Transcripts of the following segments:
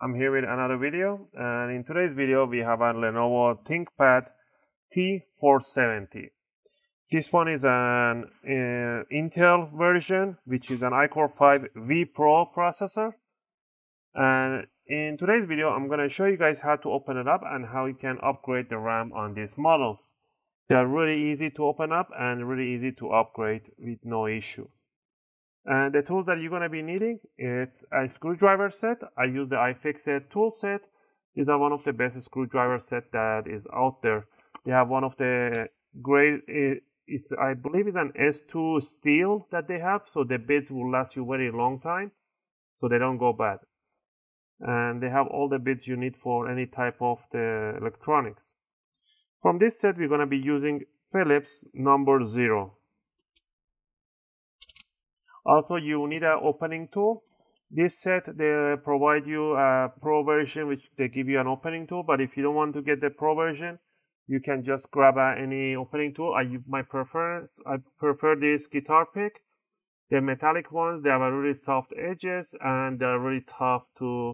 I'm here with another video and in today's video we have a Lenovo ThinkPad T470. This one is an uh, Intel version which is an iCore 5 vPro processor and in today's video I'm going to show you guys how to open it up and how you can upgrade the RAM on these models. They are really easy to open up and really easy to upgrade with no issue. And the tools that you're going to be needing, it's a screwdriver set. I use the iFixit tool set. These are one of the best screwdriver set that is out there. They have one of the great, eh, it's, I believe it's an S2 steel that they have. So the bits will last you very long time. So they don't go bad. And they have all the bits you need for any type of the electronics. From this set, we're going to be using Phillips number zero. Also, you need an opening tool. This set, they provide you a pro version, which they give you an opening tool. But if you don't want to get the pro version, you can just grab uh, any opening tool. I my prefer I prefer this guitar pick. The metallic ones, they have really soft edges and they're really tough to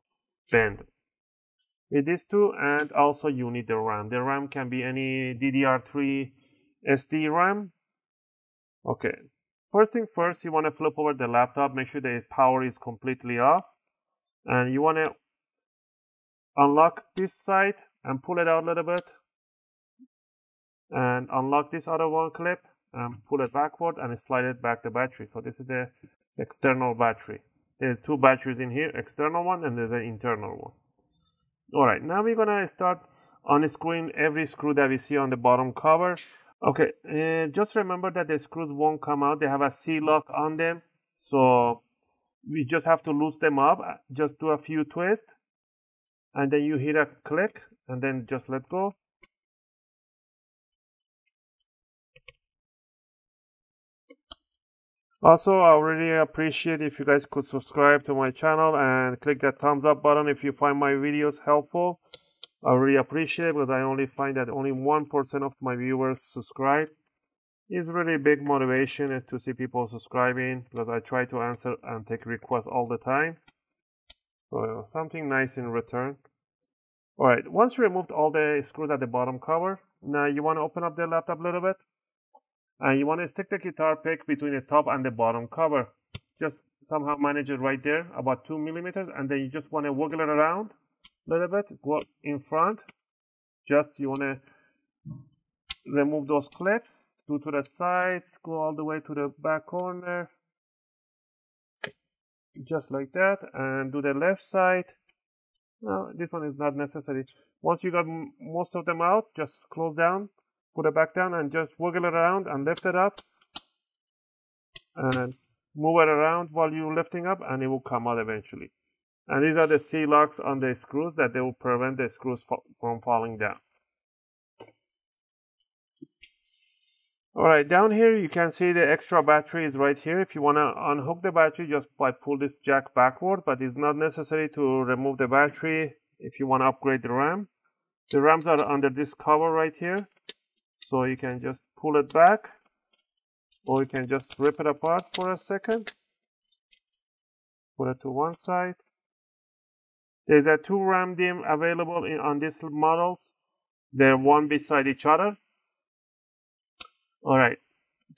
bend. With these two, and also you need the RAM. The RAM can be any DDR3 SD RAM. Okay, First thing first, you want to flip over the laptop, make sure the power is completely off. And you want to unlock this side and pull it out a little bit. And unlock this other one clip and pull it backward and slide it back the battery. So this is the external battery. There's two batteries in here, external one and there's an internal one. Alright, now we're gonna start unscrewing every screw that we see on the bottom cover Okay, uh, just remember that the screws won't come out. They have a C-lock on them. So we just have to loose them up. Uh, just do a few twists. And then you hit a click and then just let go. Also, I really appreciate if you guys could subscribe to my channel and click that thumbs up button if you find my videos helpful. I really appreciate because I only find that only 1% of my viewers subscribe. It's really big motivation to see people subscribing because I try to answer and take requests all the time. So something nice in return. Alright, once you removed all the screws at the bottom cover, now you want to open up the laptop a little bit. And you want to stick the guitar pick between the top and the bottom cover. Just somehow manage it right there, about 2 millimeters, and then you just want to wiggle it around a little bit go in front. Just you want to remove those clips do to the sides go all the way to the back corner. Just like that and do the left side. No this one is not necessary. Once you got most of them out just close down put it back down and just wiggle it around and lift it up and move it around while you're lifting up and it will come out eventually and these are the C-locks on the screws that they will prevent the screws from falling down. Alright, down here you can see the extra battery is right here. If you want to unhook the battery, just by pull this jack backward, but it's not necessary to remove the battery if you want to upgrade the RAM. The RAMs are under this cover right here. So you can just pull it back or you can just rip it apart for a second. Put it to one side there's a two RAM DIMM available in, on these models. They're one beside each other. All right.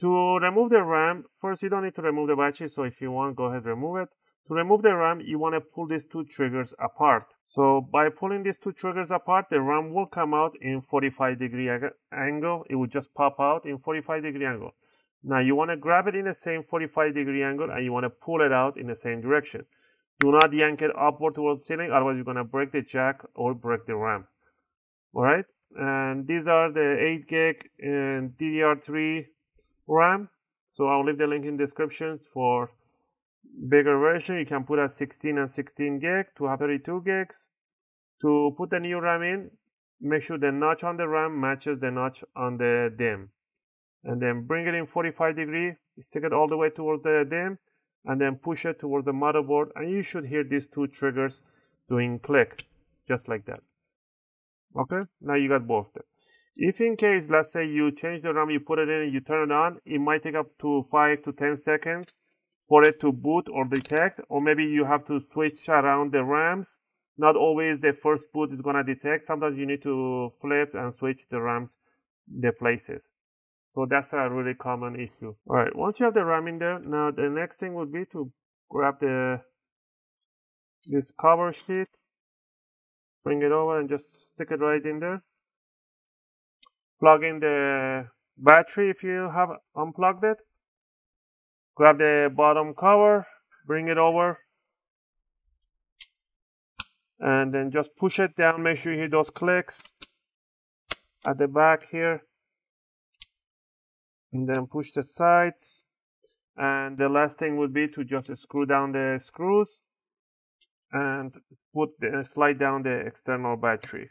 To remove the RAM, first you don't need to remove the battery. So if you want, go ahead remove it. To remove the RAM, you want to pull these two triggers apart. So by pulling these two triggers apart, the RAM will come out in 45 degree angle. It will just pop out in 45 degree angle. Now you want to grab it in the same 45 degree angle and you want to pull it out in the same direction. Do not yank it upward towards ceiling, otherwise you're gonna break the jack or break the RAM. All right, and these are the 8 gig and DDR3 RAM. So I'll leave the link in description for bigger version. You can put a 16 and 16 gig to have 32 gigs. To put the new RAM in, make sure the notch on the RAM matches the notch on the DIMM. And then bring it in 45 degree, stick it all the way towards the DIMM and then push it toward the motherboard and you should hear these two triggers doing click just like that okay now you got both of them If in case, let's say you change the RAM, you put it in, you turn it on, it might take up to 5 to 10 seconds for it to boot or detect, or maybe you have to switch around the RAMs. Not always the first boot is going to detect. Sometimes you need to flip and switch the RAMs, the places. So that's a really common issue. All right, once you have the RAM in there, now the next thing would be to grab the this cover sheet, bring it over and just stick it right in there. Plug in the battery if you have unplugged it. Grab the bottom cover, bring it over, and then just push it down. Make sure you hear those clicks at the back here. And then push the sides. And the last thing would be to just screw down the screws and put the slide down the external battery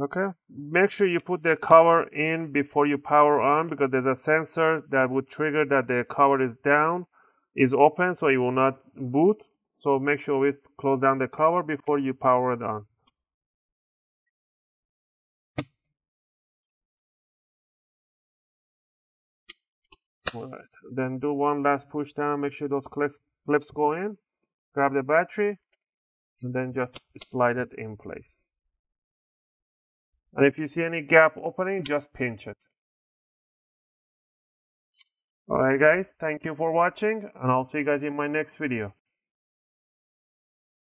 okay make sure you put the cover in before you power on because there's a sensor that would trigger that the cover is down is open so it will not boot so make sure we close down the cover before you power it on All right. Then do one last push down. Make sure those clips, clips go in. Grab the battery and then just slide it in place. And if you see any gap opening, just pinch it. Alright guys, thank you for watching and I'll see you guys in my next video.